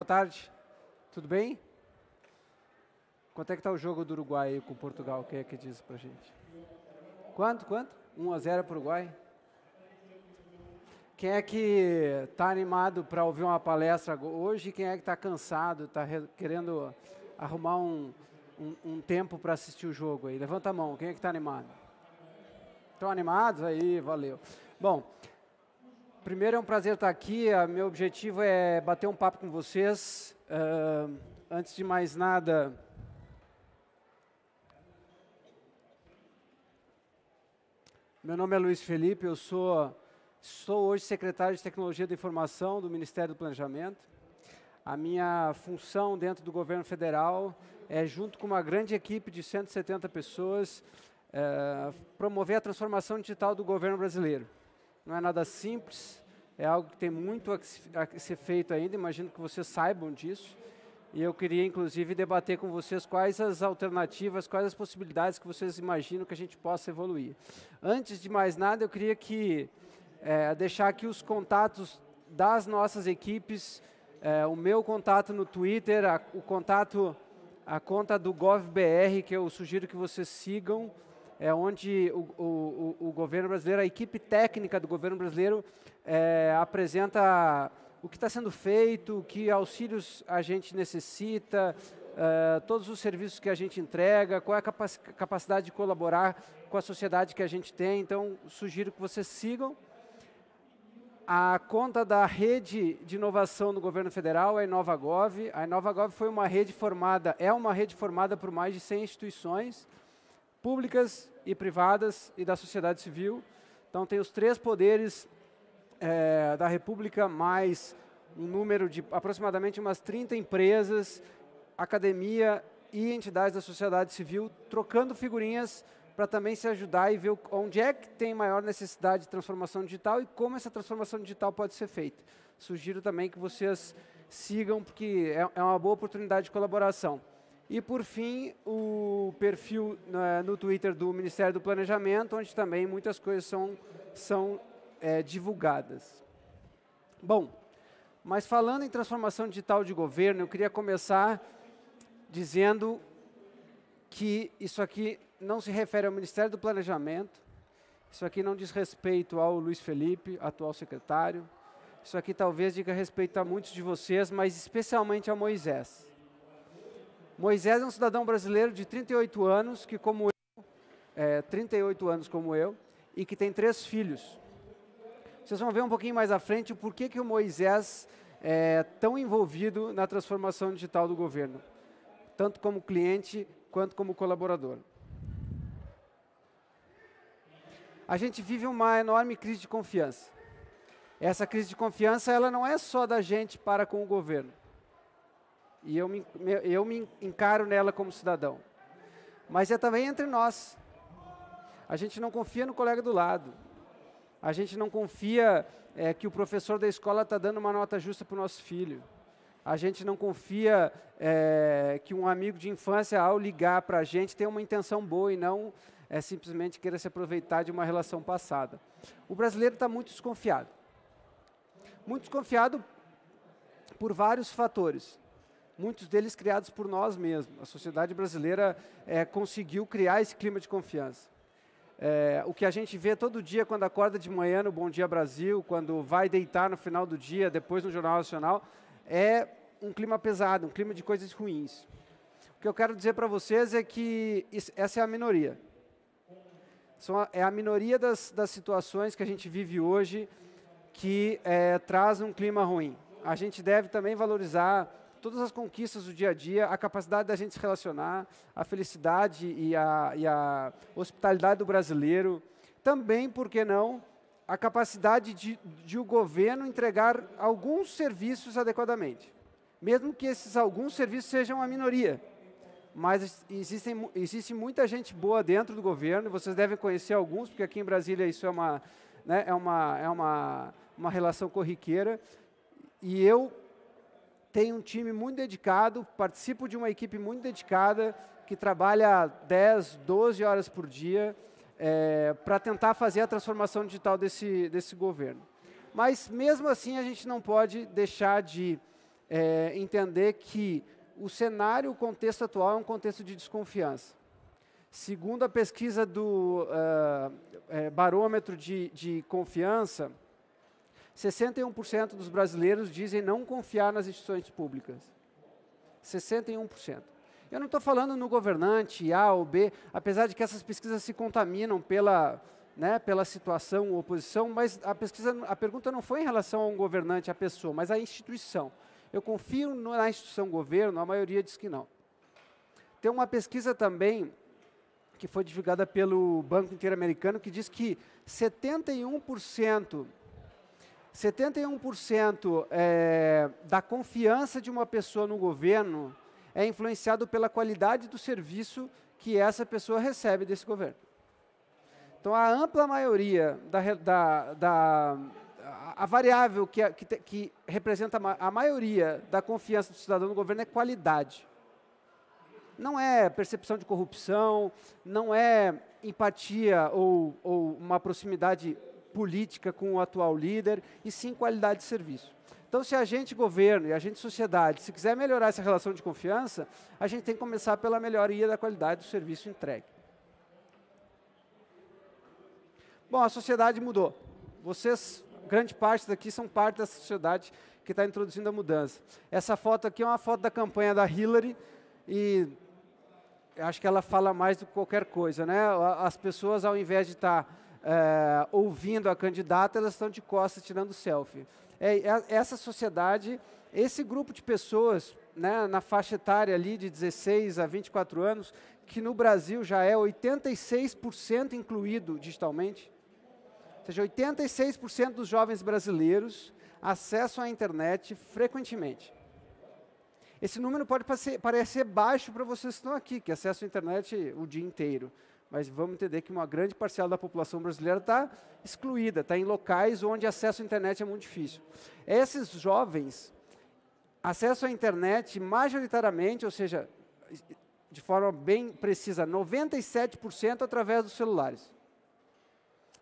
Boa tarde. Tudo bem? Quanto é que está o jogo do Uruguai com Portugal? Quem é que diz pra gente? Quanto? Quanto? 1 a 0 para o Uruguai? Quem é que está animado para ouvir uma palestra hoje? Quem é que está cansado, está querendo arrumar um, um, um tempo para assistir o jogo aí? Levanta a mão. Quem é que está animado? Estão animados? Aí, valeu. Bom, primeiro é um prazer estar aqui. Meu objetivo é bater um papo com vocês. Uh, antes de mais nada, meu nome é Luiz Felipe, eu sou, sou hoje secretário de Tecnologia da Informação do Ministério do Planejamento. A minha função dentro do governo federal é, junto com uma grande equipe de 170 pessoas, é, promover a transformação digital do governo brasileiro. Não é nada simples, é algo que tem muito a ser feito ainda, imagino que vocês saibam disso. E eu queria, inclusive, debater com vocês quais as alternativas, quais as possibilidades que vocês imaginam que a gente possa evoluir. Antes de mais nada, eu queria que é, deixar aqui os contatos das nossas equipes, é, o meu contato no Twitter, a, o contato, a conta do GovBR, que eu sugiro que vocês sigam, é onde o, o, o, governo brasileiro, a equipe técnica do governo brasileiro é, apresenta o que está sendo feito, que auxílios a gente necessita, uh, todos os serviços que a gente entrega, qual é a capac capacidade de colaborar com a sociedade que a gente tem. Então, sugiro que vocês sigam. A conta da rede de inovação do governo federal é a InovaGov. A InovaGov foi uma rede formada, é uma rede formada por mais de 100 instituições, públicas e privadas e da sociedade civil. Então tem os três poderes é, da República, mais um número de aproximadamente umas 30 empresas, academia e entidades da sociedade civil trocando figurinhas para também se ajudar e ver onde é que tem maior necessidade de transformação digital e como essa transformação digital pode ser feita. Sugiro também que vocês sigam, porque é, é uma boa oportunidade de colaboração. E, por fim, o perfil né, no Twitter do Ministério do Planejamento, onde também muitas coisas são, são é, divulgadas. Bom, mas falando em transformação digital de governo, eu queria começar dizendo que isso aqui não se refere ao Ministério do Planejamento, isso aqui não diz respeito ao Luiz Felipe, atual secretário, isso aqui talvez diga respeito a muitos de vocês, mas especialmente a Moisés. Moisés é um cidadão brasileiro de 38 anos, que como eu, é, 38 anos como eu, e que tem três filhos. Vocês vão ver um pouquinho mais à frente o porquê que o Moisés é tão envolvido na transformação digital do governo, tanto como cliente quanto como colaborador. A gente vive uma enorme crise de confiança. Essa crise de confiança, ela não é só da gente para com o governo. E eu me, eu me encaro nela como cidadão. Mas é também entre nós. A gente não confia no colega do lado. A gente não confia é, que o professor da escola está dando uma nota justa para o nosso filho. A gente não confia é, que um amigo de infância, ao ligar para a gente, tem uma intenção boa e não é, simplesmente queira se aproveitar de uma relação passada. O brasileiro está muito desconfiado. Muito desconfiado por vários fatores muitos deles criados por nós mesmos. A sociedade brasileira é, conseguiu criar esse clima de confiança. É, o que a gente vê todo dia quando acorda de manhã no Bom Dia Brasil, quando vai deitar no final do dia, depois no Jornal Nacional, é um clima pesado, um clima de coisas ruins. O que eu quero dizer para vocês é que isso, essa é a minoria. A, é a minoria das, das, situações que a gente vive hoje que é, traz um clima ruim. A gente deve também valorizar todas as conquistas do dia a dia, a capacidade da gente se relacionar, a felicidade e a, e a hospitalidade do brasileiro. Também, por que não, a capacidade de, de o governo entregar alguns serviços adequadamente. Mesmo que esses alguns serviços sejam a minoria. Mas existem, existe muita gente boa dentro do governo, vocês devem conhecer alguns, porque aqui em Brasília isso é uma, né, é uma, é uma, uma relação corriqueira. E eu tenho um time muito dedicado, participo de uma equipe muito dedicada, que trabalha 10, 12 horas por dia é, para tentar fazer a transformação digital desse, desse governo. Mas, mesmo assim, a gente não pode deixar de é, entender que o cenário, o contexto atual é um contexto de desconfiança. Segundo a pesquisa do uh, é, barômetro de, de confiança, 61% dos brasileiros dizem não confiar nas instituições públicas. 61%. Eu não estou falando no governante A ou B, apesar de que essas pesquisas se contaminam pela, né, pela situação oposição, mas a pesquisa, a pergunta não foi em relação a um governante, a pessoa, mas a instituição. Eu confio na instituição governo, a maioria diz que não. Tem uma pesquisa também que foi divulgada pelo Banco Interamericano que diz que 71% 71% é, da confiança de uma pessoa no governo é influenciado pela qualidade do serviço que essa pessoa recebe desse governo. Então, a ampla maioria da, da, da a, variável que, que, que representa a maioria da confiança do cidadão no governo é qualidade. Não é percepção de corrupção, não é empatia ou, ou uma proximidade política com o atual líder, e sim qualidade de serviço. Então, se a gente, governo e a gente, sociedade, se quiser melhorar essa relação de confiança, a gente tem que começar pela melhoria da qualidade do serviço entregue. Bom, a sociedade mudou. Vocês, grande parte daqui, são parte da sociedade que está introduzindo a mudança. Essa foto aqui é uma foto da campanha da Hillary e acho que ela fala mais do que qualquer coisa, né? As pessoas, ao invés de estar tá, é, ouvindo a candidata, elas estão de costas tirando selfie. É, é, essa sociedade, esse grupo de pessoas, né, na faixa etária ali de 16 a 24 anos, que no Brasil já é 86% incluído digitalmente, seja, 86% dos jovens brasileiros acessam a internet frequentemente. Esse número pode parecer baixo para vocês que estão aqui, que acessam a internet o dia inteiro. Mas vamos entender que uma grande parcela da população brasileira está excluída, está em locais onde acesso à internet é muito difícil. Esses jovens acessam a internet majoritariamente, ou seja, de forma bem precisa, 97% através dos celulares.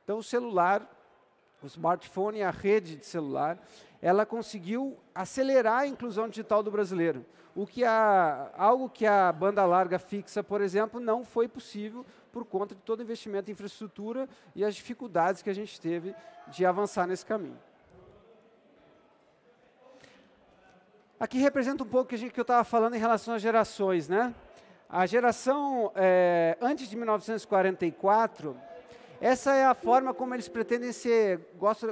Então, o celular, o smartphone, a rede de celular, ela conseguiu acelerar a inclusão digital do brasileiro. O que a, algo que a banda larga fixa, por exemplo, não foi possível por conta de todo o investimento em infraestrutura e as dificuldades que a gente teve de avançar nesse caminho. Aqui representa um pouco o que, eu estava falando em relação às gerações. Né? A geração é, antes de 1944 essa é a forma como eles pretendem ser,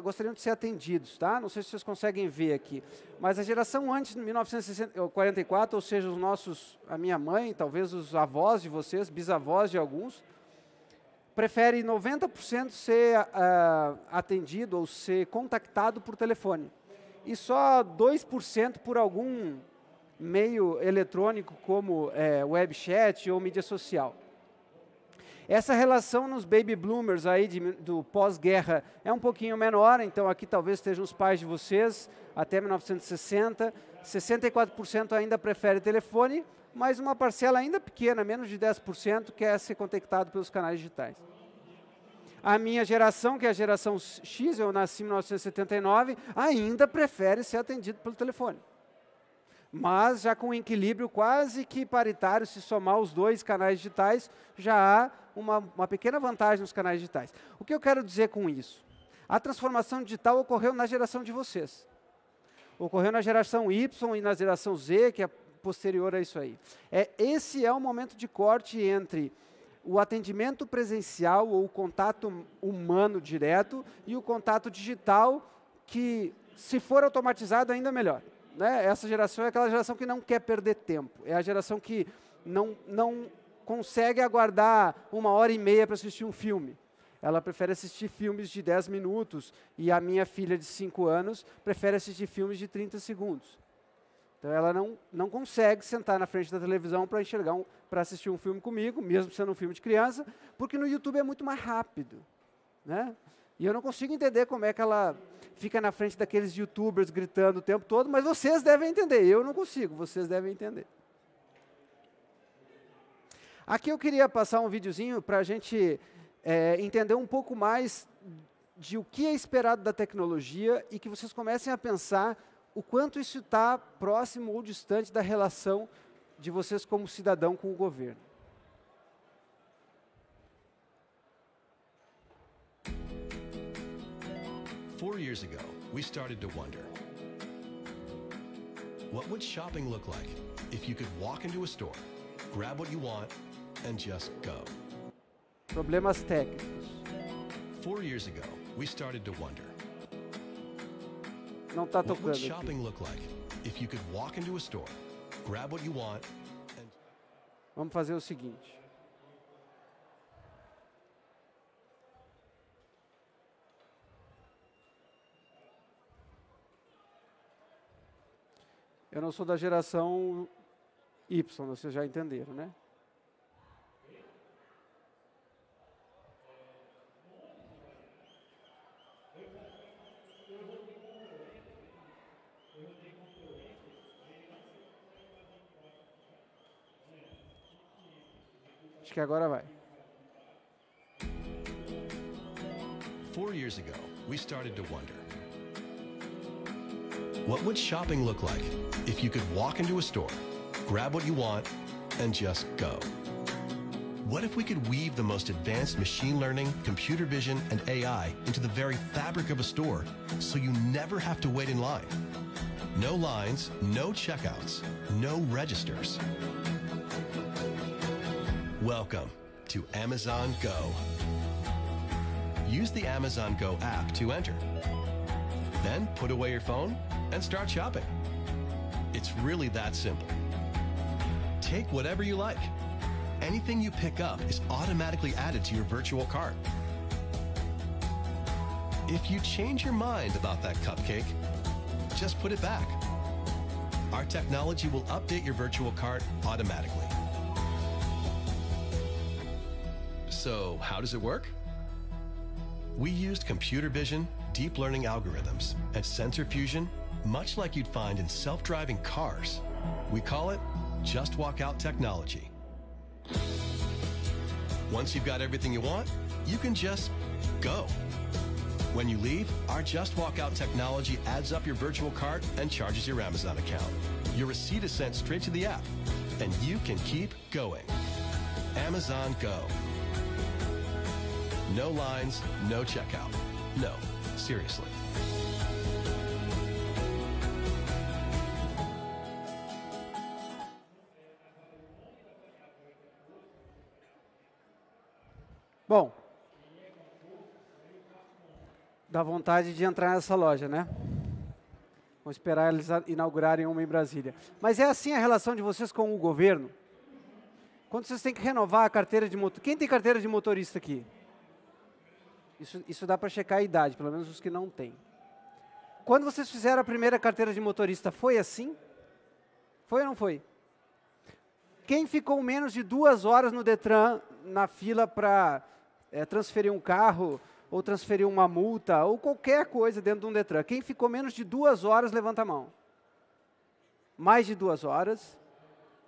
gostariam de ser atendidos, tá? Não sei se vocês conseguem ver aqui. Mas a geração antes de 1944, ou seja, os nossos, a minha mãe, talvez os avós de vocês, bisavós de alguns, prefere 90% ser uh, atendido ou ser contactado por telefone. E só 2% por algum meio eletrônico como é, web chat ou mídia social. Essa relação nos baby bloomers aí de, do pós-guerra é um pouquinho menor, então aqui talvez estejam os pais de vocês, até 1960. 64% ainda prefere telefone, mas uma parcela ainda pequena, menos de 10%, quer ser conectado pelos canais digitais. A minha geração, que é a geração X, eu nasci em 1979, ainda prefere ser atendido pelo telefone mas já com um equilíbrio quase que paritário, se somar os dois canais digitais, já há uma, uma pequena vantagem nos canais digitais. O que eu quero dizer com isso? A transformação digital ocorreu na geração de vocês. Ocorreu na geração Y e na geração Z, que é posterior a isso aí. É, esse é o momento de corte entre o atendimento presencial ou o contato humano direto e o contato digital, que, se for automatizado, ainda melhor né, essa geração é aquela geração que não quer perder tempo. É a geração que não, não consegue aguardar uma hora e meia para assistir um filme. Ela prefere assistir filmes de 10 minutos e a minha filha de 5 anos prefere assistir filmes de 30 segundos. Então ela não, não consegue sentar na frente da televisão para enxergar um, para assistir um filme comigo, mesmo sendo um filme de criança, porque no YouTube é muito mais rápido. Né? E eu não consigo entender como é que ela fica na frente daqueles youtubers gritando o tempo todo, mas vocês devem entender. Eu não consigo, vocês devem entender. Aqui eu queria passar um videozinho para a gente é, entender um pouco mais de o que é esperado da tecnologia e que vocês comecem a pensar o quanto isso está próximo ou distante da relação de vocês como cidadão com o governo. Four years ago, we started to wonder what would shopping look like if you could walk into a store, grab what you want, and just go? Problemas técnicos. Four years ago, we started to wonder Não está what would tocando aqui. shopping look like if you could walk into a store, grab what you want, and Vamos fazer o seguinte. Eu não sou da geração Y, vocês já entenderam, né? Que agora vai. Four years ago, we started to wonder what would shopping look like if you could walk into a store, grab what you want, and just go? What if we could weave the most advanced machine learning, computer vision, and AI into the very fabric of a store so you never have to wait in line? No lines, no checkouts, no registers. Welcome to Amazon Go. Use the Amazon Go app to enter. Then put away your phone and start shopping. It's really that simple. Take whatever you like. Anything you pick up is automatically added to your virtual cart. If you change your mind about that cupcake, just put it back. Our technology will update your virtual cart automatically. So, how does it work? We used computer vision, deep learning algorithms, and sensor fusion, much like you'd find in self driving cars. We call it Just Walk Out technology. Once you've got everything you want, you can just go. When you leave, our Just Walk Out technology adds up your virtual cart and charges your Amazon account. Your receipt is sent straight to the app, and you can keep going. Amazon Go. No lines, no checkout. No, seriously. Bom, dá vontade de entrar nessa loja, né? Vamos esperar eles inaugurarem uma em Brasília. Mas é assim a relação de vocês com o governo? Quando vocês têm que renovar a carteira de motorista. Quem tem carteira de motorista aqui? Isso, isso dá para checar a idade, pelo menos os que não têm. Quando vocês fizeram a primeira carteira de motorista, foi assim? Foi ou não foi? Quem ficou menos de duas horas no Detran na fila para transferir um carro, ou transferir uma multa, ou qualquer coisa dentro de um Detran? Quem ficou menos de duas horas, levanta a mão. Mais de duas horas,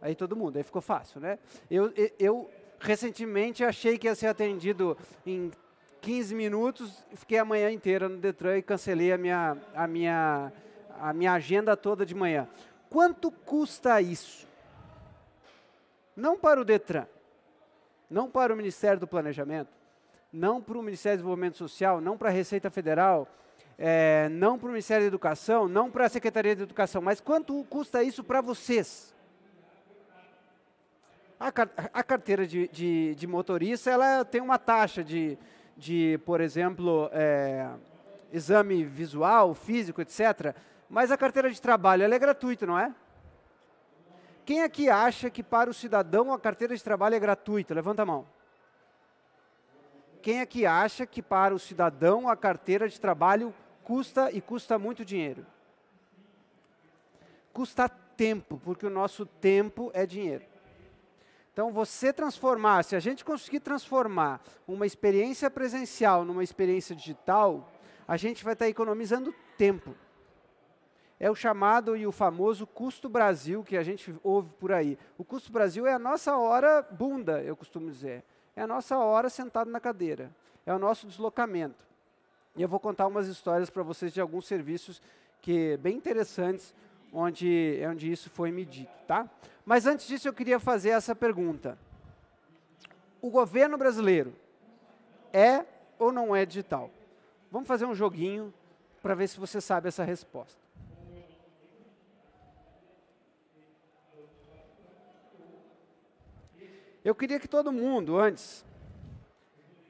aí todo mundo, aí ficou fácil, né? Eu, eu recentemente achei que ia ser atendido em 15 minutos, fiquei a manhã inteira no Detran e cancelei a minha, a minha, a minha agenda toda de manhã. Quanto custa isso? Não para o Detran, não para o Ministério do Planejamento, não para o Ministério do Desenvolvimento Social, não para a Receita Federal, eh, não para o Ministério da Educação, não para a Secretaria de Educação, mas quanto custa isso para vocês? A, car- a carteira de, de- de motorista, ela tem uma taxa de, de por exemplo, eh, exame visual, físico, etc. Mas a carteira de trabalho, é gratuita, não é? Quem aqui acha que para o cidadão a carteira de trabalho é gratuita? Levanta a mão. Quem aqui acha que para o cidadão a carteira de trabalho custa e custa muito dinheiro? Custa tempo, porque o nosso tempo é dinheiro. Então, você transformar, se a gente conseguir transformar uma experiência presencial numa experiência digital, a gente vai estar economizando tempo. É o chamado e o famoso custo Brasil que a gente ouve por aí. O custo Brasil é a nossa hora bunda, eu costumo dizer. É a nossa hora sentado na cadeira. É o nosso deslocamento. E eu vou contar umas histórias para vocês de alguns serviços que bem interessantes, onde, onde isso foi medido. Tá? Mas antes disso, eu queria fazer essa pergunta. O governo brasileiro é ou não é digital? Vamos fazer um joguinho para ver se você sabe essa resposta. Eu queria que todo mundo, antes,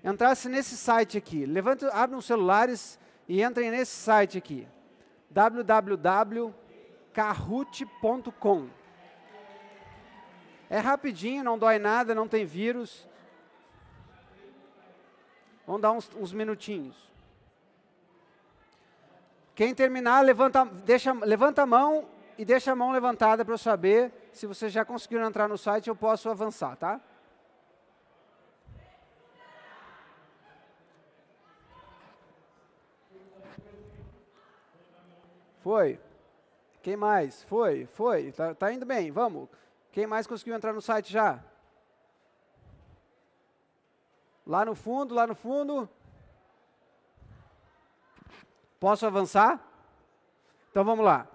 entrasse nesse site aqui. Levante, abre os celulares e entrem nesse site aqui. www.carrute.com É rapidinho, não dói nada, não tem vírus. Vamos dar uns, uns minutinhos. Quem terminar, levanta, deixa, levanta a mão e deixa a mão levantada para eu saber se vocês já conseguiram entrar no site, eu posso avançar, tá? Foi. Quem mais? Foi, foi. Tá, tá indo bem, vamos. Quem mais conseguiu entrar no site já? Lá no fundo, lá no fundo. Posso avançar? Então vamos lá.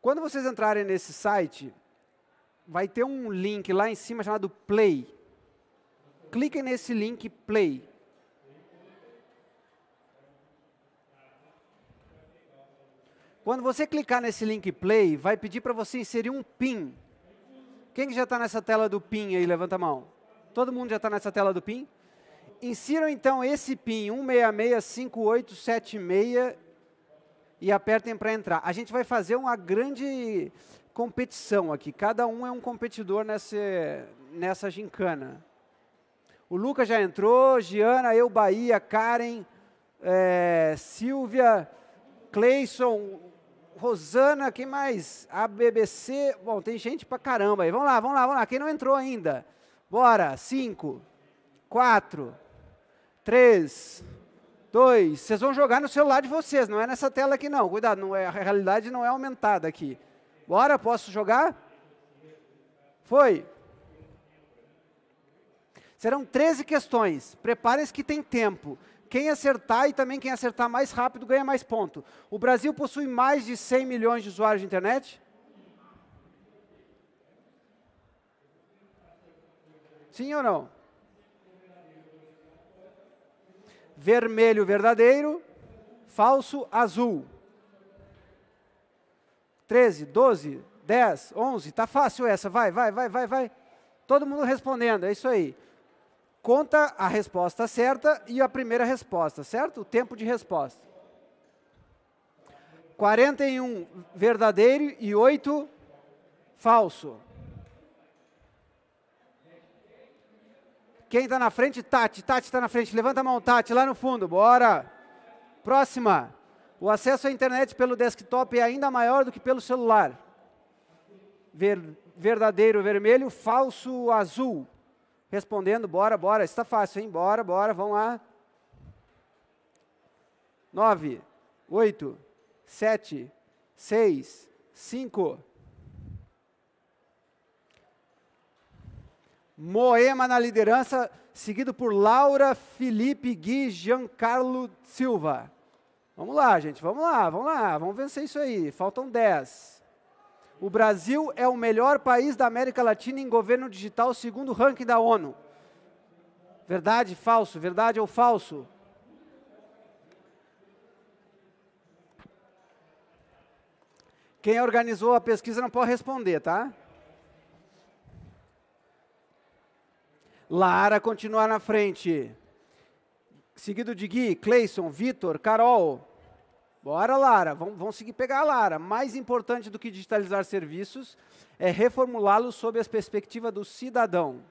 Quando vocês entrarem nesse site, vai ter um link lá em cima chamado Play. Cliquem nesse link Play. Quando você clicar nesse link Play, vai pedir para você inserir um PIN. Quem que já está nessa tela do PIN aí? Levanta a mão. Todo mundo já está nessa tela do PIN? Insiram então esse PIN 1665876 e apertem para entrar. A gente vai fazer uma grande competição aqui. Cada um é um competidor nessa, nessa gincana. O Lucas já entrou, Giana, eu, Bahia, Karen, é, Silvia, Cleison, Rosana, quem mais? A BBC. Bom, tem gente pra caramba aí. Vamos lá, vamos lá, vamos lá. Quem não entrou ainda? Bora. Cinco, quatro, três, dois. Vocês vão jogar no celular de vocês, não é nessa tela aqui não. Cuidado, não é, a realidade não é aumentada aqui. Bora, posso jogar? Foi. Serão 13 questões. Preparem-se que tem tempo. Quem acertar e também quem acertar mais rápido ganha mais ponto. O Brasil possui mais de 100 milhões de usuários de internet? Sim ou não? Vermelho, verdadeiro. Falso, azul. 13, 12, 10, 11. Tá fácil essa. Vai, vai, vai, vai, vai. Todo mundo respondendo. É isso aí conta a resposta certa e a primeira resposta, certo? O tempo de resposta. 41 verdadeiro e 8 falso. Quem está na frente? Tati. Tati está na frente. Levanta a mão, Tati, lá no fundo. Bora. Próxima. O acesso à internet pelo desktop é ainda maior do que pelo celular. Ver, verdadeiro vermelho, falso azul respondendo, bora, bora, está fácil, hein? Bora, bora, vamos lá. Nove, oito, sete, seis, cinco. Moema na liderança, seguido por Laura, Felipe, Gui, Giancarlo Silva. Vamos lá, gente, vamos lá, vamos lá, vamos vencer isso aí. Faltam dez. O Brasil é o melhor país da América Latina em governo digital, segundo o ranking da ONU. Verdade, falso, verdade ou falso? Quem organizou a pesquisa não pode responder, tá? Lara continuar na frente. Seguido de Gui, Cleison, Vitor, Carol. Bora, Lara, vamos, vamos seguir pegar a Lara. Mais importante do que digitalizar serviços é reformulá-los sob a perspectiva do cidadão.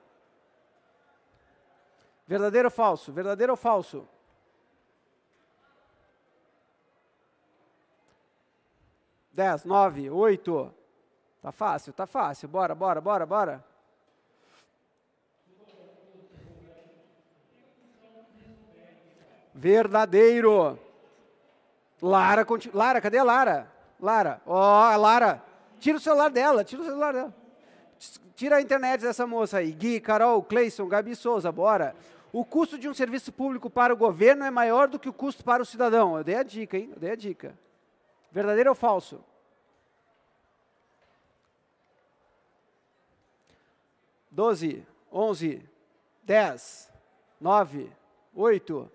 Verdadeiro ou falso? Verdadeiro ou falso? Dez, nove, oito. Tá fácil, tá fácil. Bora, bora, bora, bora. Verdadeiro. Lara, Lara, cadê a Lara? Lara, ó, oh, Lara, tira o celular dela, tira o celular dela. Tira a internet dessa moça aí. Gui, Carol, Cleison, Gabi Souza, bora. O custo de um serviço público para o governo é maior do que o custo para o cidadão. Eu dei a dica, hein? Eu dei a dica. Verdadeiro ou falso? Doze, onze, dez, nove, oito.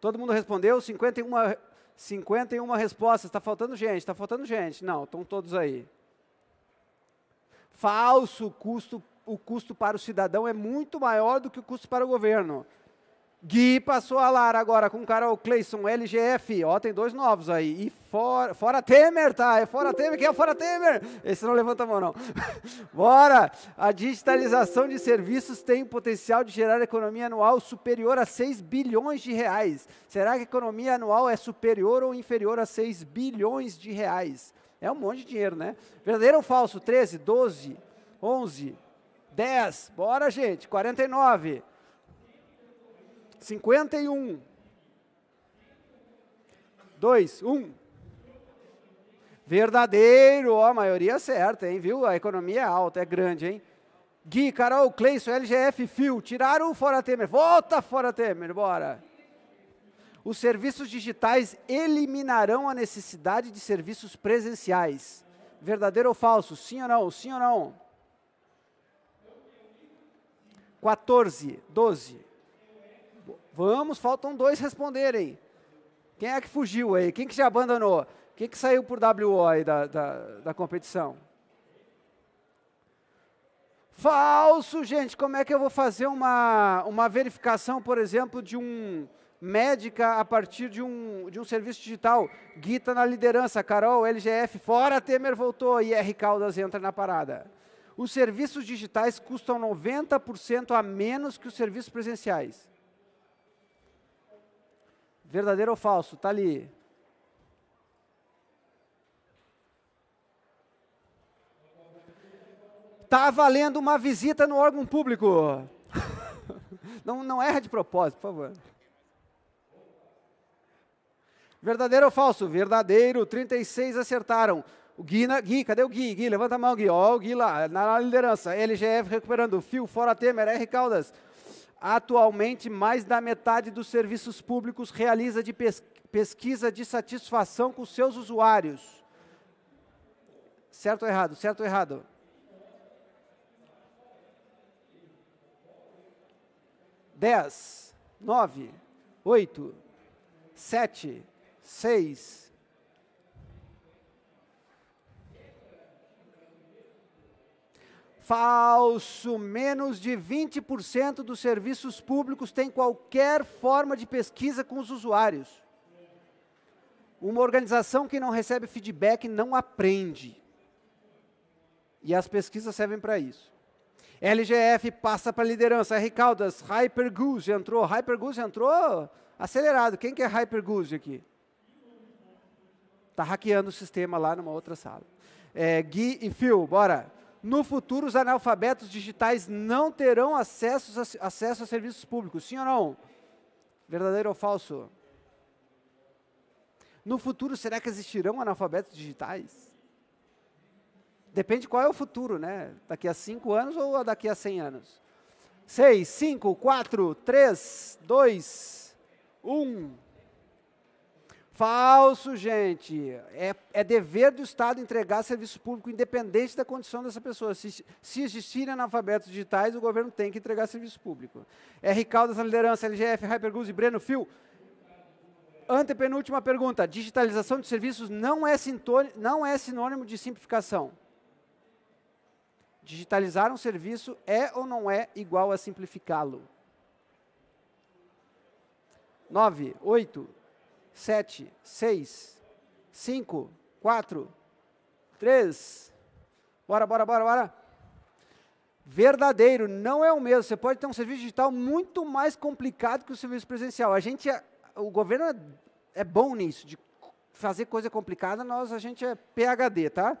Todo mundo respondeu? 51, 51 respostas. Está faltando gente, está faltando gente. Não, estão todos aí. Falso, custo, o custo para o cidadão é muito maior do que o custo para o governo. Gui passou a Lara agora com Carol Clayson, LGF, ó, tem dois novos aí. E fora, fora Temer, tá? É fora Temer, quem é fora Temer? Esse não levanta a mão, não. Bora! A digitalização de serviços tem o potencial de gerar economia anual superior a 6 bilhões de reais. Será que a economia anual é superior ou inferior a 6 bilhões de reais? É um monte de dinheiro, né? Verdadeiro ou falso? 13, 12, 11, 10, bora, gente, 49. 51. 2, 1. Verdadeiro, ó, a maioria certa, hein, viu? A economia é alta, é grande, hein? Gui, Carol, Cleison, LGF, Fio, tiraram o Fora Temer. Volta, Fora Temer, bora. Os serviços digitais eliminarão a necessidade de serviços presenciais. Verdadeiro ou falso? Sim ou não? Sim ou não? 14, 12. Vamos, faltam dois responderem. Quem é que fugiu aí? Quem que já abandonou? Quem que saiu por WO aí da, da, da competição? Falso, gente. Como é que eu vou fazer uma, uma verificação, por exemplo, de um médica a partir de um, de um serviço digital? Guita na liderança, Carol, LGF, fora, Temer voltou e R. Caldas entra na parada. Os serviços digitais custam 90% a menos que os serviços presenciais. Verdadeiro ou falso? Está ali. Está valendo uma visita no órgão público. não, não erra de propósito, por favor. Verdadeiro ou falso? Verdadeiro. 36 acertaram. O Gui, Gui, cadê o Gui? Gui, levanta a mão, Gui. Ó, o Gui lá, na liderança. LGF recuperando. Fio, fora Temer, R. Caldas. Atualmente, mais da metade dos serviços públicos realiza de pesquisa de satisfação com seus usuários. Certo ou errado? Certo ou errado? Dez, nove, oito, sete, seis, Falso, menos de 20% dos serviços públicos têm qualquer forma de pesquisa com os usuários. Uma organização que não recebe feedback não aprende. E as pesquisas servem para isso. LGF passa para liderança. R. Caldas, Hypergoose entrou. Hypergoose entrou acelerado. Quem que é Hypergoose aqui? Está hackeando o sistema lá numa outra sala. É, Gui e Phil, bora. No futuro, os analfabetos digitais não terão acesso a, acesso a serviços públicos, sim ou não? Verdadeiro ou falso? No futuro, será que existirão analfabetos digitais? Depende qual é o futuro, né? Daqui a 5 anos ou daqui a 100 anos? 6, 5, 4, 3, 2, 1. Falso, gente. É, é, dever do Estado entregar serviço público independente da condição dessa pessoa. Se, se existirem analfabetos digitais, o governo tem que entregar serviço público. R. Caldas na liderança, LGF, Hypergus e Breno Fio. Antepenúltima pergunta. Digitalização de serviços não é, não é sinônimo de simplificação. Digitalizar um serviço é ou não é igual a simplificá-lo? 9, 8, sete, seis, cinco, quatro, três. Bora, bora, bora, bora. Verdadeiro, não é o mesmo. Você pode ter um serviço digital muito mais complicado que o serviço presencial. A gente, é, o governo é, é bom nisso, de fazer coisa complicada, nós, a gente é PHD, tá?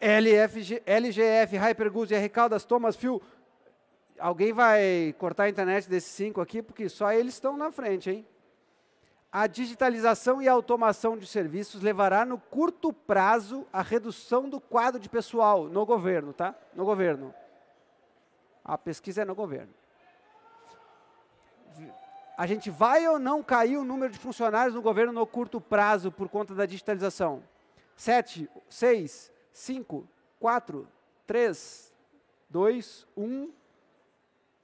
LFG, LGF, Hypergoose, R. Caldas, Thomas Phil. Alguém vai cortar a internet desses cinco aqui, porque só eles estão na frente, hein? A digitalização e a automação de serviços levará no curto prazo a redução do quadro de pessoal no governo, tá? No governo. A pesquisa é no governo. A gente vai ou não cair o número de funcionários no governo no curto prazo por conta da digitalização? Sete, seis, cinco, quatro, três, dois, um.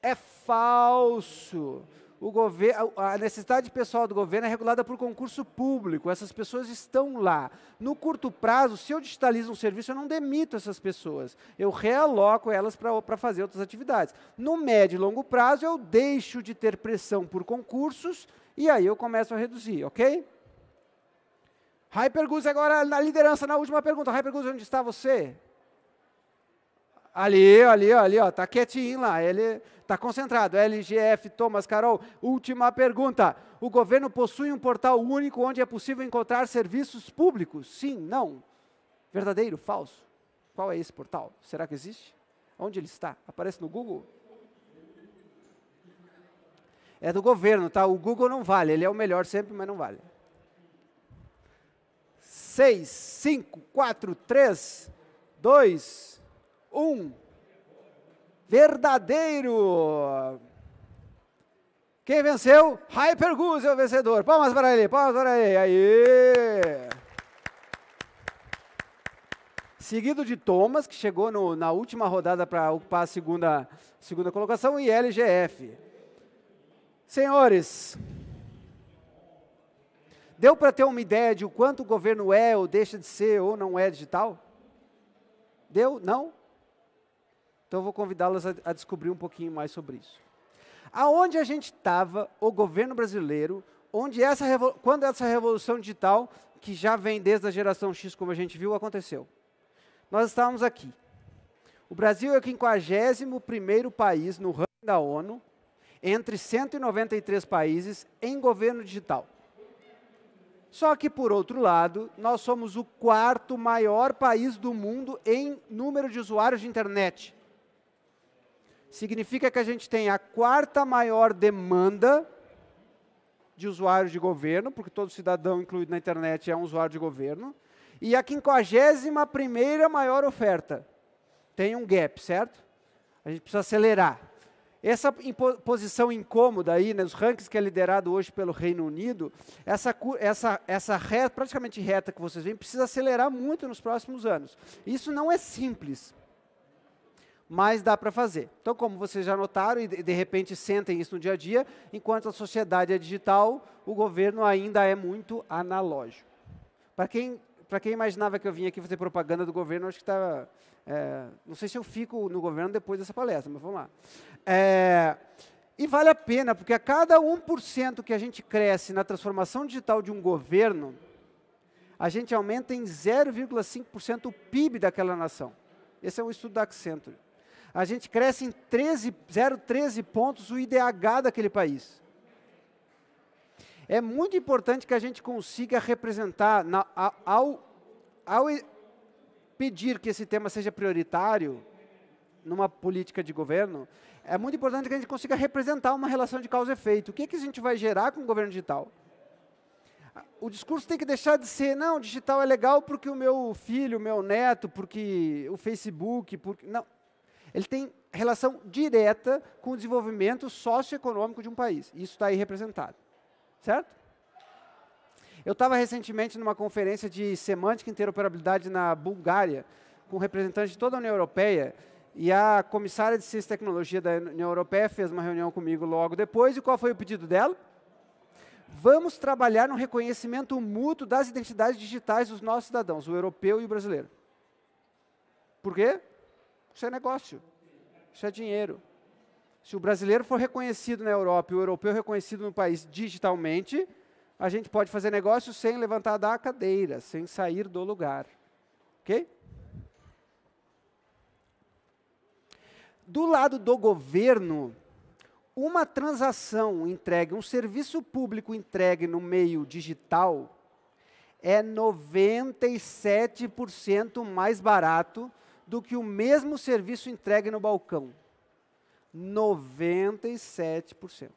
É falso o governo, a necessidade pessoal do governo é regulada por concurso público. Essas pessoas estão lá. No curto prazo, se eu digitalizo um serviço, eu não demito essas pessoas. Eu realoco elas para fazer outras atividades. No médio e longo prazo, eu deixo de ter pressão por concursos e aí eu começo a reduzir, ok? Hypergus agora na liderança, na última pergunta. Hypergus, onde está você? Ali, ali, ali, ó, tá quietinho lá. Ele está concentrado. LGF, Thomas, Carol. Última pergunta. O governo possui um portal único onde é possível encontrar serviços públicos? Sim, não. Verdadeiro, falso? Qual é esse portal? Será que existe? Onde ele está? Aparece no Google? É do governo, tá? O Google não vale. Ele é o melhor sempre, mas não vale. 6, 5, 4, 3, 2, 1 verdadeiro. Quem venceu? Hypergoose é o vencedor. Palmas para ele, palmas para ele. Aí. Seguido de Thomas, que chegou no, na última rodada para ocupar a segunda, segunda colocação, e LGF. Senhores, deu para ter uma ideia de o quanto o governo é ou deixa de ser ou não é digital? Deu? Não? Então eu vou convidá-las a, a, descobrir um pouquinho mais sobre isso. Aonde a gente estava, o governo brasileiro, onde essa quando essa revolução digital, que já vem desde a geração X, como a gente viu, aconteceu? Nós estávamos aqui. O Brasil é o 51º país no ranking da ONU, entre 193 países, em governo digital. Só que, por outro lado, nós somos o quarto maior país do mundo em número de usuários de internet significa que a gente tem a quarta maior demanda de usuários de governo, porque todo cidadão incluído na internet é um usuário de governo, e a quinquagésima primeira maior oferta. Tem um gap, certo? A gente precisa acelerar. Essa posição incômoda aí, nos né, rankings que é liderado hoje pelo Reino Unido, essa, essa, essa reta, praticamente reta que vocês veem, precisa acelerar muito nos próximos anos. Isso não é simples mas dá para fazer. Então, como vocês já notaram, e de repente sentem isso no dia a dia, enquanto a sociedade é digital, o governo ainda é muito analógico. Para quem, quem imaginava que eu vinha aqui fazer propaganda do governo, acho que está. É, não sei se eu fico no governo depois dessa palestra, mas vamos lá. É, e vale a pena, porque a cada 1% que a gente cresce na transformação digital de um governo, a gente aumenta em 0,5% o PIB daquela nação. Esse é um estudo da Accenture a gente cresce em 0,13 pontos o IDH daquele país. É muito importante que a gente consiga representar, na, ao, ao pedir que esse tema seja prioritário numa política de governo, é muito importante que a gente consiga representar uma relação de causa e efeito. O que, que a gente vai gerar com o governo digital? O discurso tem que deixar de ser, não, digital é legal porque o meu filho, o meu neto, porque o Facebook, porque... Não, ele tem relação direta com o desenvolvimento socioeconômico de um país. Isso está aí representado. Certo? Eu estava recentemente numa conferência de semântica e interoperabilidade na Bulgária, com representantes de toda a União Europeia, e a comissária de Ciência e Tecnologia da União Europeia fez uma reunião comigo logo depois, e qual foi o pedido dela? Vamos trabalhar no reconhecimento mútuo das identidades digitais dos nossos cidadãos, o europeu e o brasileiro. Por quê? Isso é negócio. Isso é dinheiro. Se o brasileiro for reconhecido na Europa e o europeu reconhecido no país digitalmente, a gente pode fazer negócio sem levantar da cadeira, sem sair do lugar. Ok? Do lado do governo, uma transação entregue, um serviço público entregue no meio digital é 97% mais barato do que o mesmo serviço entregue no balcão. 97%.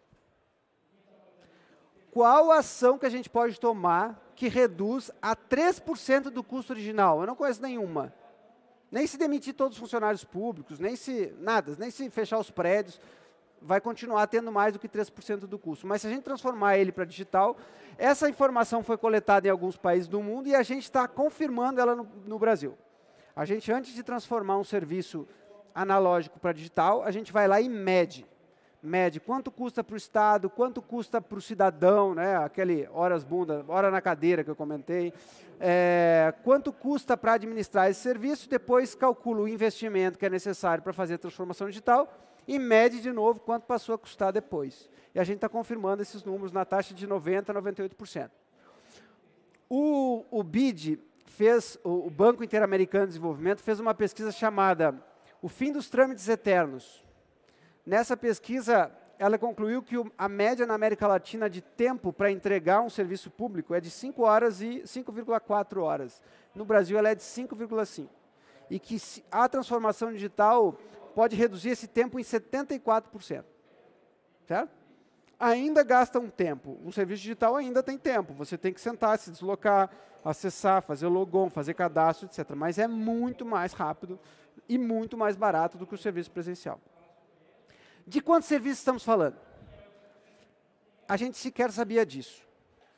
Qual ação que a gente pode tomar que reduz a 3% do custo original? Eu não conheço nenhuma. Nem se demitir todos os funcionários públicos, nem se nada, nem se fechar os prédios. vai continuar tendo mais do que 3% do custo. Mas se a gente transformar ele para digital, essa informação foi coletada em alguns países do mundo e a gente está confirmando ela no, no Brasil. A gente, antes de transformar um serviço analógico para digital, a gente vai lá e mede. Mede quanto custa para o Estado, quanto custa para o cidadão, né, aquele horas bunda, hora na cadeira que eu comentei, é, quanto custa para administrar esse serviço, depois calcula o investimento que é necessário para fazer a transformação digital e mede de novo quanto passou a custar depois. E a gente está confirmando esses números na taxa de 90% a 98%. O, o BID fez, o, Banco Interamericano de Desenvolvimento fez uma pesquisa chamada O Fim dos Trâmites Eternos. Nessa pesquisa, ela concluiu que a média na América Latina de tempo para entregar um serviço público é de 5 horas e 5,4 horas. No Brasil, ela é de 5,5. E que a transformação digital pode reduzir esse tempo em 74%. Certo? Ainda gasta um tempo. Um serviço digital ainda tem tempo. Você tem que sentar, se deslocar, acessar, fazer logon, fazer cadastro, etc. Mas é muito mais rápido e muito mais barato do que o serviço presencial. De quantos serviços estamos falando? A gente sequer sabia disso.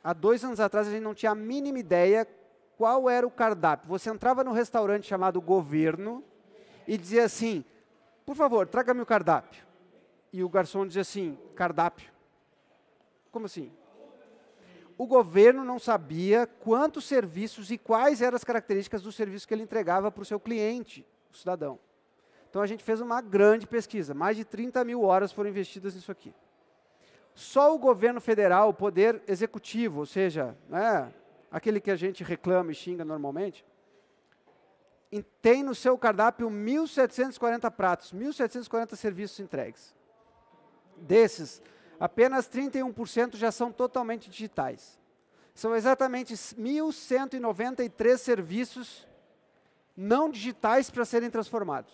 Há dois anos atrás a gente não tinha a mínima ideia qual era o cardápio. Você entrava num restaurante chamado Governo e dizia assim: por favor, traga-me o cardápio. E o garçom dizia assim: cardápio. Como assim? O governo não sabia quantos serviços e quais eram as características do serviço que ele entregava para o seu cliente, o cidadão. Então a gente fez uma grande pesquisa, mais de 30 mil horas foram investidas nisso aqui. Só o governo federal, o poder executivo, ou seja, né, aquele que a gente reclama e xinga normalmente, tem no seu cardápio 1.740 pratos, 1.740 serviços entregues. Desses, apenas 31% já são totalmente digitais. São exatamente 1.193 serviços não digitais para serem transformados.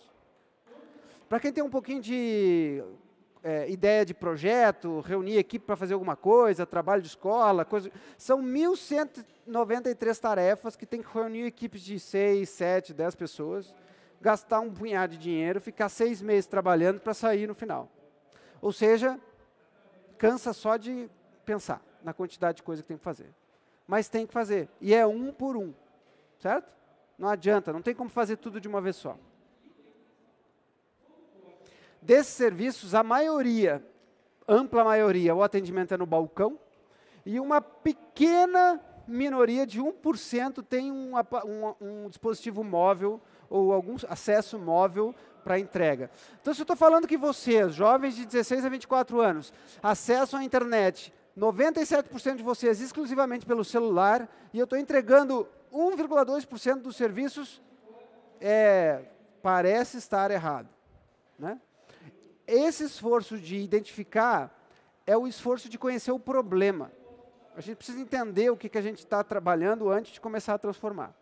Para quem tem um pouquinho de é, ideia de projeto, reunir equipe para fazer alguma coisa, trabalho de escola, coisa, são 1.193 tarefas que tem que reunir equipes de 6, 7, 10 pessoas, gastar um punhado de dinheiro, ficar seis meses trabalhando para sair no final. Ou seja, cansa só de pensar na quantidade de coisa que tem que fazer. Mas tem que fazer. E é um por um. Certo? Não adianta, não tem como fazer tudo de uma vez só. Desses serviços, a maioria, ampla maioria, o atendimento é no balcão, e uma pequena minoria de 1% tem um, um, um dispositivo móvel ou algum acesso móvel para entrega. Então, se eu estou falando que vocês, jovens de 16 a 24 anos, acessam a internet, 97% de vocês exclusivamente pelo celular, e eu estou entregando 1,2% dos serviços, é, parece estar errado. Né? esse esforço de identificar é o esforço de conhecer o problema. A gente precisa entender o que, que a gente está trabalhando antes de começar a transformar.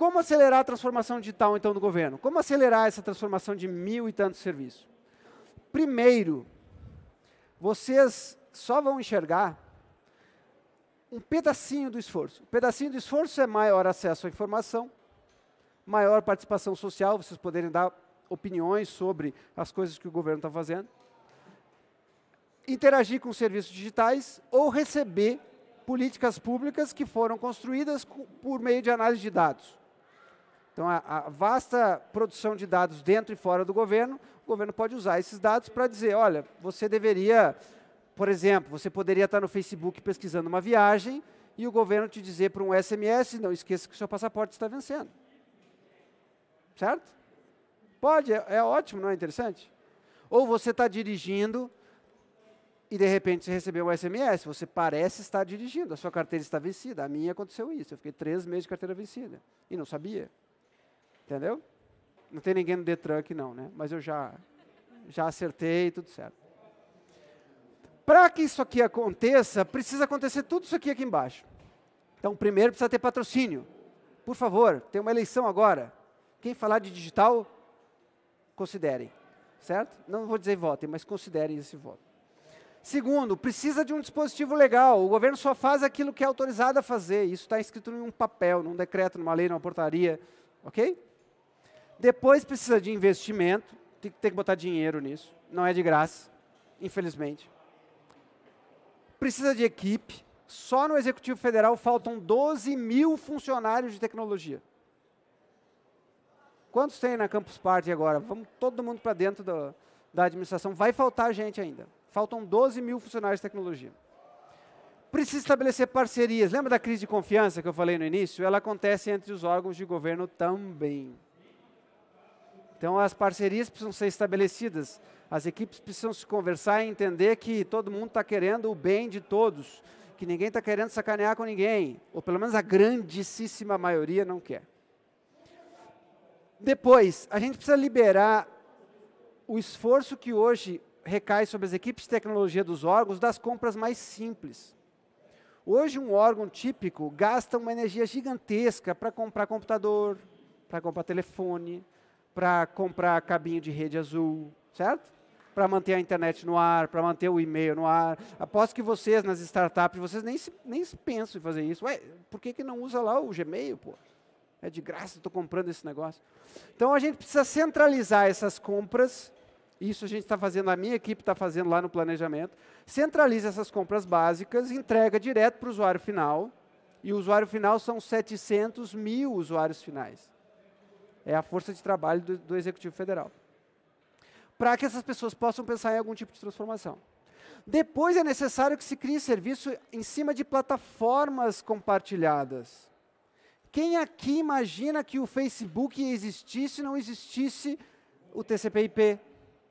Como acelerar a transformação digital, então, do governo? Como acelerar essa transformação de mil e tantos serviços? Primeiro, vocês só vão enxergar um pedacinho do esforço. O pedacinho do esforço é maior acesso à informação, maior participação social, vocês poderem dar opiniões sobre as coisas que o governo está fazendo, interagir com serviços digitais ou receber políticas públicas que foram construídas por meio de análise de dados. Então, a, a, vasta produção de dados dentro e fora do governo, o governo pode usar esses dados para dizer, olha, você deveria, por exemplo, você poderia estar no Facebook pesquisando uma viagem e o governo te dizer por um SMS, não esqueça que o seu passaporte está vencendo. Certo? Pode, é, é ótimo, não é interessante? Ou você está dirigindo e de repente você recebeu um SMS, você parece estar dirigindo, a sua carteira está vencida. A minha aconteceu isso, eu fiquei três meses de carteira vencida e não sabia. Entendeu? Não tem ninguém no Detran aqui não, né? Mas eu já, já acertei, tudo certo. Para que isso aqui aconteça, precisa acontecer tudo isso aqui aqui embaixo. Então, primeiro precisa ter patrocínio. Por favor, tem uma eleição agora. Quem falar de digital, Considerem, certo? Não vou dizer votem, mas considerem esse voto. Segundo, precisa de um dispositivo legal. O governo só faz aquilo que é autorizado a fazer. Isso está escrito em um papel, num decreto, numa lei, numa portaria. Ok? Depois precisa de investimento. tem, tem que botar dinheiro nisso. Não é de graça, infelizmente. Precisa de equipe. Só no Executivo Federal faltam 12 mil funcionários de tecnologia. Quantos tem na Campus Party agora? Vamos todo mundo para dentro do, da administração. Vai faltar gente ainda. Faltam 12 mil funcionários de tecnologia. Precisa estabelecer parcerias. Lembra da crise de confiança que eu falei no início? Ela acontece entre os órgãos de governo também. Então, as parcerias precisam ser estabelecidas. As equipes precisam se conversar e entender que todo mundo está querendo o bem de todos, que ninguém está querendo sacanear com ninguém, ou pelo menos a grandíssima maioria não quer. Depois, a gente precisa liberar o esforço que hoje recai sobre as equipes de tecnologia dos órgãos das compras mais simples. Hoje, um órgão típico gasta uma energia gigantesca para comprar computador, para comprar telefone, para comprar cabinho de rede azul, certo? Para manter a internet no ar, para manter o e-mail no ar. Aposto que vocês, nas startups, vocês nem, se, nem se pensam em fazer isso. Ué, por que, que não usa lá o Gmail, pô? É de graça, estou comprando esse negócio. Então, a gente precisa centralizar essas compras isso a gente está fazendo, a minha equipe está fazendo lá no planejamento. Centraliza essas compras básicas, entrega direto para o usuário final. E o usuário final são 700 mil usuários finais. É a força de trabalho do, do Executivo Federal. Para que essas pessoas possam pensar em algum tipo de transformação. Depois é necessário que se crie serviço em cima de plataformas compartilhadas. Quem aqui imagina que o Facebook existisse se não existisse o TCP/IP,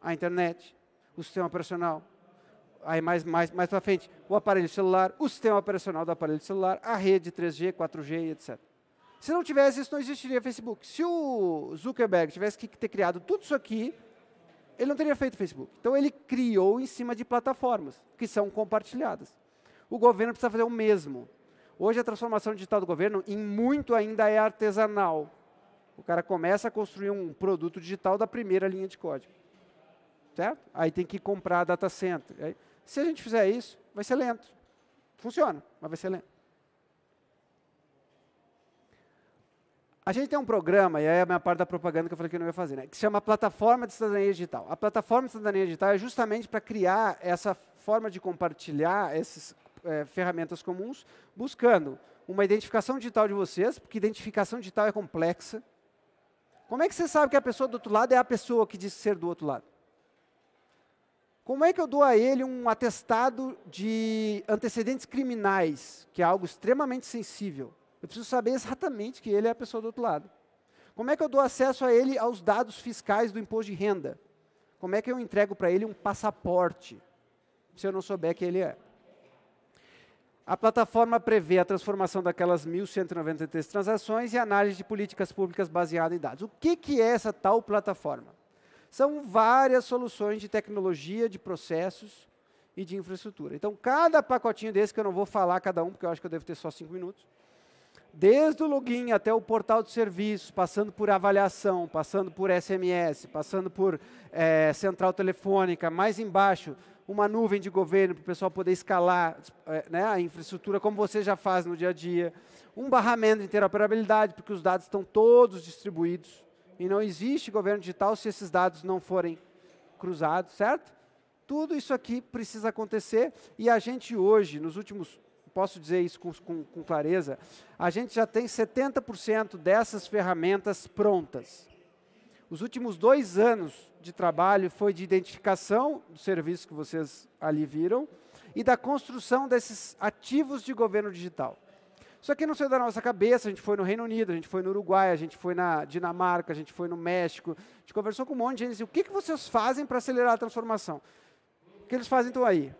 a internet, o sistema operacional. Aí mais, mais, mais para frente, o aparelho celular, o sistema operacional do aparelho celular, a rede 3G, 4G, etc. Se não tivesse isso, não existiria Facebook. Se o Zuckerberg tivesse que ter criado tudo isso aqui, ele não teria feito Facebook. Então ele criou em cima de plataformas que são compartilhadas. O governo precisa fazer o mesmo. Hoje a transformação digital do governo, em muito ainda é artesanal. O cara começa a construir um produto digital da primeira linha de código certo? Aí tem que comprar data center. Se a gente fizer isso, vai ser lento. Funciona, mas vai ser lento. A gente tem um programa, e aí é a minha parte da propaganda que eu falei que eu não ia fazer, né, que se chama Plataforma de Cidadania Digital. A Plataforma de Cidadania Digital é justamente para criar essa forma de compartilhar essas é, ferramentas comuns, buscando uma identificação digital de vocês, porque identificação digital é complexa. Como é que você sabe que a pessoa do outro lado é a pessoa que diz ser do outro lado? Como é que eu dou a ele um atestado de antecedentes criminais, que é algo extremamente sensível? Eu preciso saber exatamente que ele é a pessoa do outro lado. Como é que eu dou acesso a ele aos dados fiscais do imposto de renda? Como é que eu entrego para ele um passaporte, se eu não souber que ele é? A plataforma prevê a transformação daquelas 1.193 transações e análise de políticas públicas baseada em dados. O que, que é essa tal plataforma? São várias soluções de tecnologia, de processos e de infraestrutura. Então, cada pacotinho desse, que eu não vou falar cada um, porque eu acho que eu devo ter só cinco minutos, desde o login até o portal de serviços, passando por avaliação, passando por SMS, passando por é, central telefônica, mais embaixo, uma nuvem de governo para o pessoal poder escalar é, né, a infraestrutura, como você já faz no dia a dia, um barramento de interoperabilidade, porque os dados estão todos distribuídos. E não existe governo digital se esses dados não forem cruzados, certo? Tudo isso aqui precisa acontecer e a gente hoje, nos últimos, posso dizer isso com, com, com clareza, a gente já tem 70% dessas ferramentas prontas. Os últimos dois anos de trabalho foi de identificação do serviço que vocês ali viram e da construção desses ativos de governo digital. Isso aqui não saiu da nossa cabeça, a gente foi no Reino Unido, a gente foi no Uruguai, a gente foi na Dinamarca, a gente foi no México, a gente conversou com um monte de gente, disse, o que, que vocês fazem para acelerar a transformação? O que eles fazem então aí?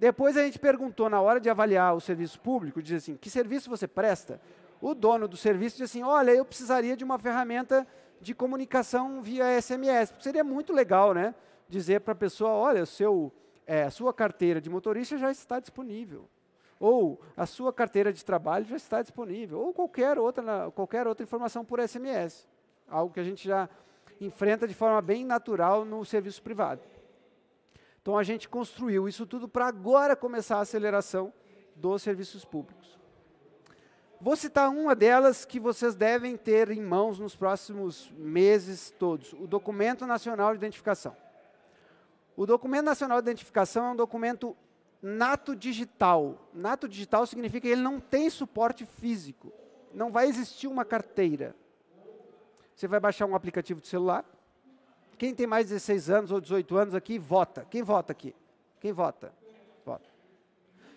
Depois a gente perguntou, na hora de avaliar o serviço público, diz assim, que serviço você presta? O dono do serviço diz assim, olha, eu precisaria de uma ferramenta de comunicação via SMS, seria muito legal, né? Dizer para a pessoa, olha, seu, é, a sua carteira de motorista já está disponível ou a sua carteira de trabalho já está disponível, ou qualquer outra, qualquer outra informação por SMS, algo que a gente já enfrenta de forma bem natural no serviço privado. Então a gente construiu isso tudo para agora começar a aceleração dos serviços públicos. Vou citar uma delas que vocês devem ter em mãos nos próximos meses todos: o Documento Nacional de Identificação. O Documento Nacional de Identificação é um documento nato digital. Nato digital significa que ele não tem suporte físico. Não vai existir uma carteira. Você vai baixar um aplicativo de celular. Quem tem mais de 16 anos ou 18 anos aqui, vota. Quem vota aqui? Quem vota? Vota.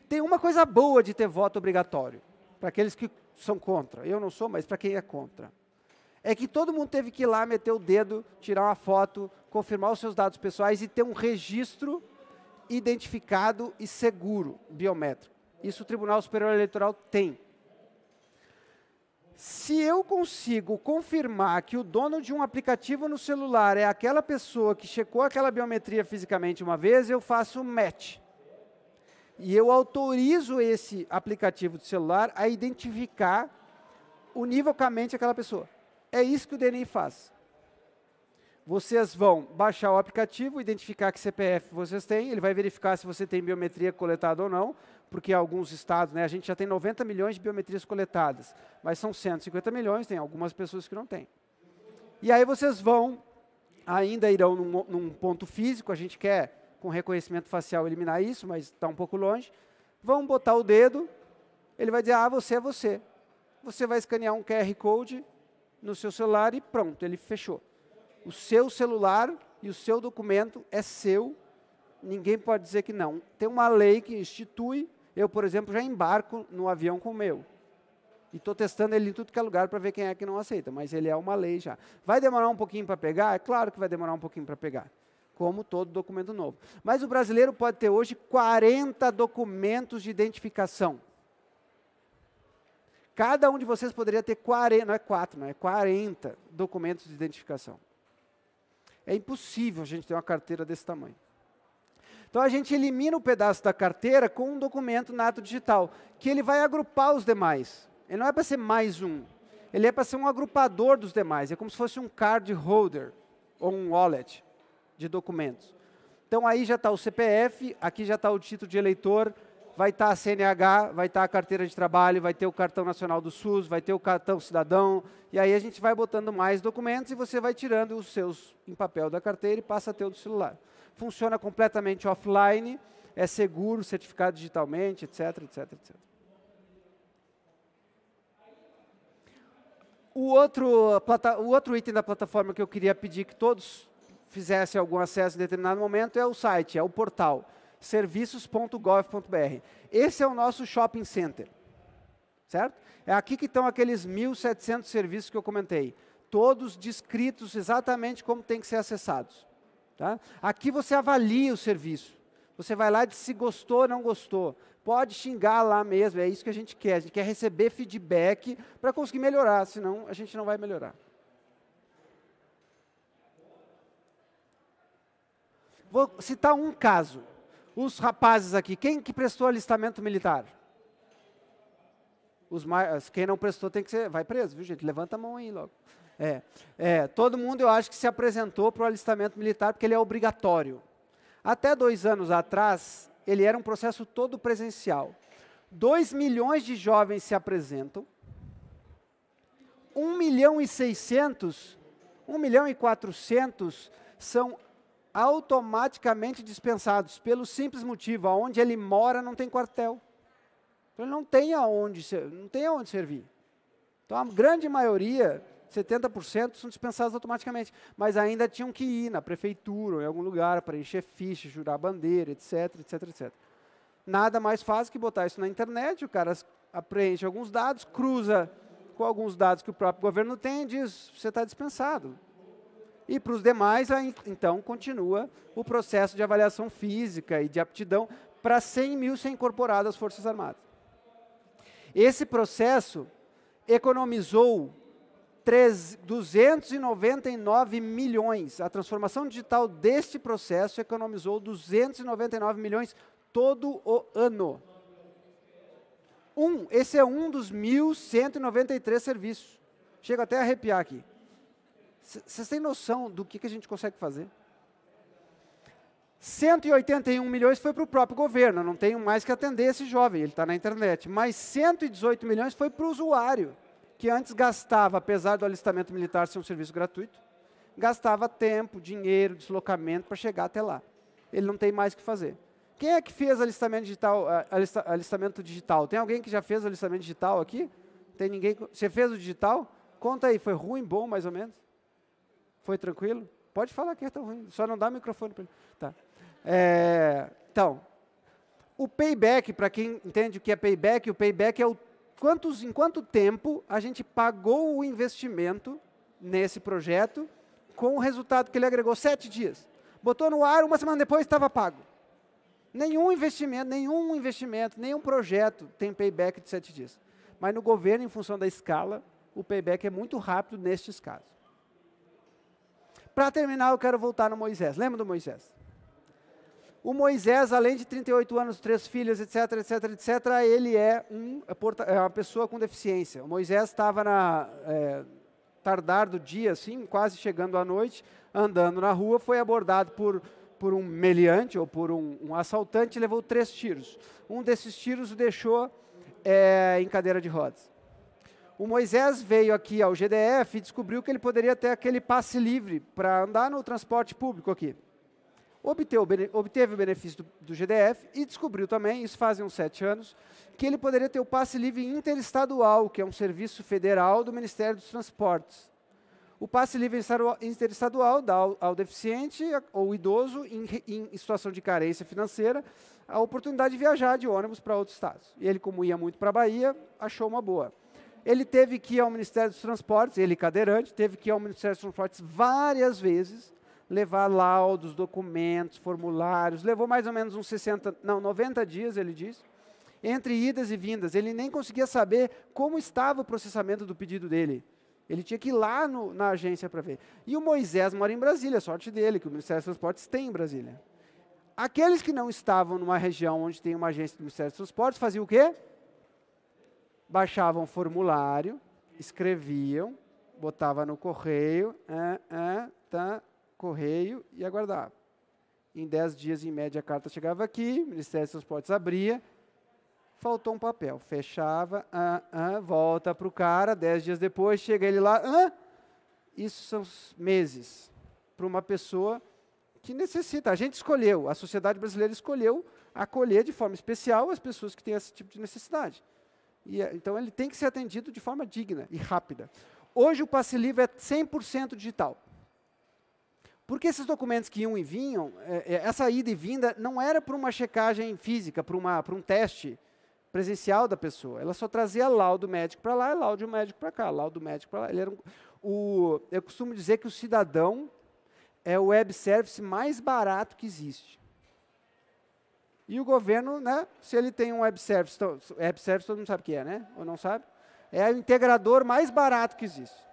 Tem uma coisa boa de ter voto obrigatório para aqueles que são contra. Eu não sou, mas para quem é contra. É que todo mundo teve que ir lá meter o dedo, tirar uma foto, confirmar os seus dados pessoais e ter um registro identificado e seguro biométrico. Isso o Tribunal Superior Eleitoral tem. Se eu consigo confirmar que o dono de um aplicativo no celular é aquela pessoa que checou aquela biometria fisicamente uma vez, eu faço match e eu autorizo esse aplicativo de celular a identificar univocamente aquela pessoa. É isso que o DNI faz. Vocês vão baixar o aplicativo, identificar que CPF vocês têm, ele vai verificar se você tem biometria coletada ou não, porque alguns estados, né, a gente já tem 90 milhões de biometrias coletadas, mas são 150 milhões, tem algumas pessoas que não têm. E aí vocês vão, ainda irão num, num ponto físico, a gente quer com reconhecimento facial eliminar isso, mas está um pouco longe. Vão botar o dedo, ele vai dizer, ah, você é você. Você vai escanear um QR Code no seu celular e pronto, ele fechou. O seu celular e o seu documento é seu, ninguém pode dizer que não. Tem uma lei que institui, eu, por exemplo, já embarco no avião com o meu. E estou testando ele em tudo que é lugar para ver quem é que não aceita, mas ele é uma lei já. Vai demorar um pouquinho para pegar? É claro que vai demorar um pouquinho para pegar como todo documento novo. Mas o brasileiro pode ter hoje 40 documentos de identificação. Cada um de vocês poderia ter 40, não é 4, não é 40 documentos de identificação. É impossível a gente ter uma carteira desse tamanho. Então a gente elimina o pedaço da carteira com um documento nato digital, que ele vai agrupar os demais. Ele não é para ser mais um, ele é para ser um agrupador dos demais. É como se fosse um card holder ou um wallet de documentos. Então aí já está o CPF, aqui já está o título de eleitor, vai estar tá a CNH, vai estar tá a carteira de trabalho, vai ter o cartão nacional do SUS, vai ter o cartão cidadão, e aí a gente vai botando mais documentos e você vai tirando os seus em papel da carteira e passa a ter o do celular. Funciona completamente offline, é seguro, certificado digitalmente, etc, etc, etc. O outro, o outro item da plataforma que eu queria pedir que todos fizesse algum acesso em determinado momento é o site, é o portal serviços.gov.br. Esse é o nosso shopping center, certo? É aqui que estão aqueles 1.700 serviços que eu comentei, todos descritos exatamente como tem que ser acessados. Tá? Aqui você avalia o serviço. Você vai lá e diz se gostou ou não gostou. Pode xingar lá mesmo, é isso que a gente quer. A gente quer receber feedback para conseguir melhorar, senão a gente não vai melhorar. Vou citar um caso. Os rapazes aqui, quem que prestou alistamento militar? Os mais, quem não prestou tem que ser, vai preso, viu gente? Levanta a mão aí logo. É, é, todo mundo eu acho que se apresentou para o alistamento militar porque ele é obrigatório. Até dois anos atrás, ele era um processo todo presencial. Dois milhões de jovens se apresentam, um milhão e seiscentos, um milhão e quatrocentos são automaticamente dispensados, pelo simples motivo, aonde ele mora não tem quartel. Então, ele não tem aonde, não tem aonde servir. Então, a grande maioria, 70%, são dispensados automaticamente. Mas ainda tinham que ir na prefeitura ou em algum lugar para encher ficha, jurar bandeira, etc, etc, etc. Nada mais fácil que botar isso na internet, o cara preenche alguns dados, cruza com alguns dados que o próprio governo tem e diz, você está dispensado. E para os demais, então, continua o processo de avaliação física e de aptidão para 100 mil ser incorporado às Forças Armadas. Esse processo economizou 3, 299 milhões. A transformação digital deste processo economizou 299 milhões todo o ano. Um, esse é um dos 1.193 serviços. Chega até a arrepiar aqui. Vocês têm noção do que, que a gente consegue fazer? 181 milhões foi para o próprio governo, não tenho mais que atender esse jovem, ele está na internet. Mas 118 milhões foi para o usuário, que antes gastava, apesar do alistamento militar ser um serviço gratuito, gastava tempo, dinheiro, deslocamento para chegar até lá. Ele não tem mais o que fazer. Quem é que fez alistamento digital, alista, alistamento digital? Tem alguém que já fez alistamento digital aqui? Tem ninguém? Você fez o digital? Conta aí, foi ruim, bom, mais ou menos? Foi tranquilo? Pode falar que é tão ruim, só não dá microfone para ele. Tá. É, então, o payback, para quem entende o que é payback, o payback é o quantos, em quanto tempo a gente pagou o investimento nesse projeto com o resultado que ele agregou sete dias. Botou no ar, uma semana depois estava pago. Nenhum investimento, nenhum investimento, nenhum projeto tem payback de sete dias. Mas no governo, em função da escala, o payback é muito rápido nestes casos. Para terminar, eu quero voltar no Moisés. Lembra do Moisés? O Moisés, além de 38 anos, três filhas, etc, etc, etc, ele é, um, é, é uma pessoa com deficiência. O Moisés estava na é, tardar do dia, assim, quase chegando à noite, andando na rua, foi abordado por, por um meliante ou por um, um assaltante e levou três tiros. Um desses tiros o deixou é, em cadeira de rodas. O Moisés veio aqui ao GDF e descobriu que ele poderia ter aquele passe livre para andar no transporte público aqui obteve, o benefício do, do, GDF e descobriu também, isso fazem uns sete anos, que ele poderia ter o passe livre interestadual, que é um serviço federal do Ministério dos Transportes. O passe livre interestadual dá ao, ao deficiente ou idoso em, em, situação de carência financeira a oportunidade de viajar de ônibus para outros estados. E ele, como ia muito para a Bahia, achou uma boa. Ele teve que ir ao Ministério dos Transportes, ele cadeirante, teve que ir ao Ministério dos Transportes várias vezes, levar laudos, documentos, formulários. Levou mais ou menos uns 60, não, 90 dias, ele disse. Entre idas e vindas, ele nem conseguia saber como estava o processamento do pedido dele. Ele tinha que ir lá no, na agência para ver. E o Moisés mora em Brasília, sorte dele, que o Ministério dos Transportes tem em Brasília. Aqueles que não estavam numa região onde tem uma agência do Ministério dos Transportes faziam o quê? Baixavam formulário, escreviam, botava no correio, é, é, tá, correio e aguardava. Em dez dias, em média, a carta chegava aqui, o Ministério dos Transportes abria, faltou um papel. Fechava, ah, ah, volta para o cara, dez dias depois, chega ele lá, ah, isso são meses para uma pessoa que necessita. A gente escolheu, a sociedade brasileira escolheu acolher de forma especial as pessoas que têm esse tipo de necessidade. E, eh, então, ele tem que ser atendido de forma digna e rápida. Hoje, o passe livre é 100% digital. Porque esses documentos que iam e vinham, é, é, essa ida e vinda não era para uma checagem física, para, um teste presencial da pessoa. Ela só trazia laudo médico para lá e laudo médico para cá, laudo médico para lá. Ele era um, o, eu costumo dizer que o cidadão é o web service mais barato que existe. E o governo, né, se ele tem um web service, web service todo mundo sabe o que é, né? Ou não sabe? É o integrador mais barato que existe.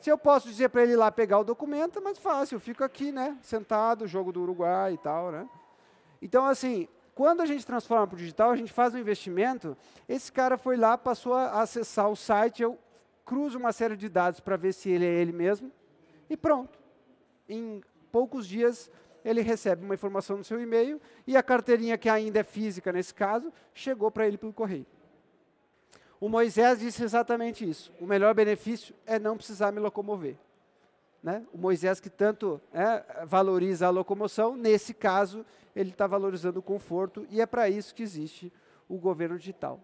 Se eu posso dizer para ele ir lá pegar o documento, é mais fácil, eu fico aqui, né, sentado, jogo do Uruguai e tal, né? Então, assim, quando a gente transforma para o digital, a gente faz um investimento, esse cara foi lá, passou a acessar o site, eu cruzo uma série de dados para ver se ele é ele mesmo, e pronto. Em poucos dias, ele recebe uma informação no seu e-mail, e a carteirinha, que ainda é física nesse caso, chegou para ele pelo correio. O Moisés disse exatamente isso. O melhor benefício é não precisar me locomover. Né? O Moisés que tanto é, valoriza a locomoção, nesse caso, ele está valorizando o conforto e é para isso que existe o governo digital.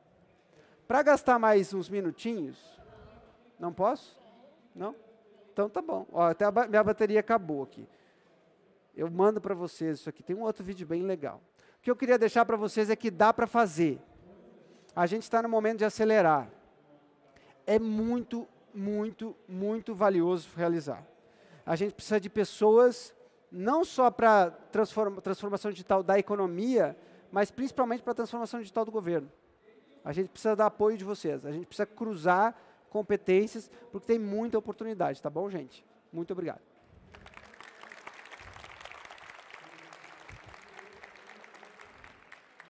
Para gastar mais uns minutinhos, não posso? Não? Então tá bom. Ó, até a ba minha bateria acabou aqui. Eu mando para vocês isso aqui. Tem um outro vídeo bem legal. O que eu queria deixar para vocês é que dá para fazer a gente está no momento de acelerar. É muito, muito, muito valioso realizar. A gente precisa de pessoas, não só para transforma, transformação digital da economia, mas principalmente para a transformação digital do governo. A gente precisa dar apoio de vocês. A gente precisa cruzar competências, porque tem muita oportunidade, tá bom, gente? Muito obrigado.